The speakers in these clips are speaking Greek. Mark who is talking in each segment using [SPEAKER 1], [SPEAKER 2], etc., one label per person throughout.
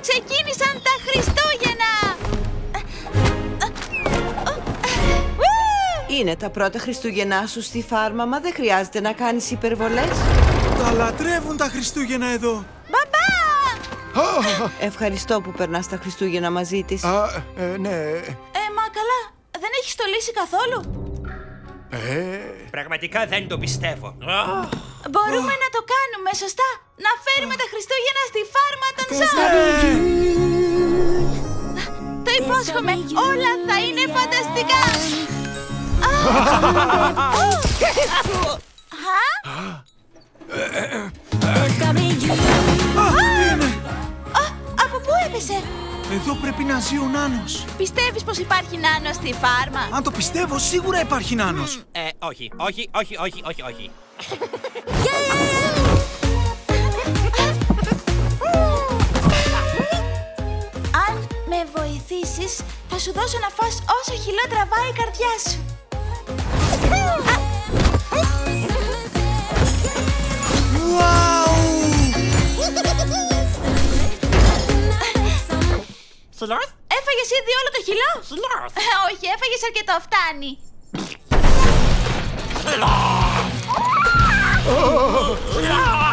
[SPEAKER 1] ξεκίνησαν τα Χριστούγεννα!
[SPEAKER 2] Είναι τα πρώτα Χριστούγεννά σου στη φάρμα, μα δεν χρειάζεται να κάνεις υπερβολές.
[SPEAKER 3] Τα λατρεύουν τα Χριστούγεννα εδώ.
[SPEAKER 1] Μπαμπά!
[SPEAKER 2] Ευχαριστώ που περνάς τα Χριστούγεννα μαζί της.
[SPEAKER 3] Α, ε, ναι.
[SPEAKER 1] Ε, μα καλά, δεν έχεις στολίσει καθόλου.
[SPEAKER 3] Ε,
[SPEAKER 4] Πραγματικά δεν το πιστεύω.
[SPEAKER 1] Μπορούμε να το κάνουμε, σωστά. Να φέρουμε τα Χριστούγεννα στη φάρμα των ζώων. Το υπόσχομαι, όλα θα είναι φανταστικά. Α!
[SPEAKER 3] Εδώ πρέπει να ζει ο Νάνος.
[SPEAKER 1] Πιστεύεις πως υπάρχει νάνος στη φάρμα;
[SPEAKER 3] Αν το πιστεύω, σίγουρα υπάρχει Νάνος.
[SPEAKER 4] Ε, όχι, όχι, όχι, όχι, όχι, όχι.
[SPEAKER 1] Αν με βοηθήσεις, θα σου δώσω να φας όσο χυλό τραβάει η καρδιά σου.
[SPEAKER 4] Σλόρθ,
[SPEAKER 1] Έφαγες ήδη όλο το χυλό;
[SPEAKER 4] σλόρθ.
[SPEAKER 1] Ε, Όχι, έφαγες αρκετό, φτάνει.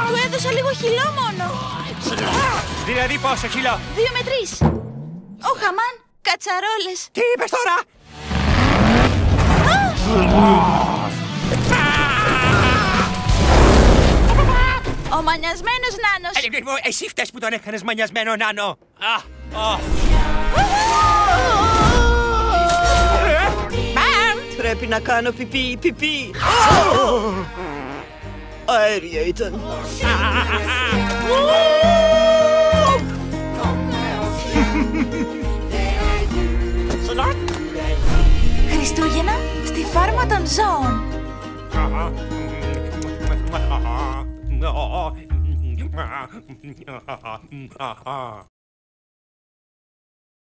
[SPEAKER 1] Του έδωσα λίγο χυλό μόνο.
[SPEAKER 4] Δηλαδή πόσο κιλό.
[SPEAKER 1] Δύο με τρεις. Ο Χαμάν, κατσαρόλες.
[SPEAKER 4] Τι είπες τώρα;
[SPEAKER 1] Ο μανιασμένος νάνος.
[SPEAKER 4] Ε, λοιπόν, Εσύ φταίς που τον έκανες μανιασμένο νάνο. Α, α.
[SPEAKER 2] Πρέπει να κάνω πιπί, πιπί. Αέρια ήταν.
[SPEAKER 4] Σλόρθ.
[SPEAKER 1] Χριστούγεννα στη φάρμα των ζώων.
[SPEAKER 4] Ah.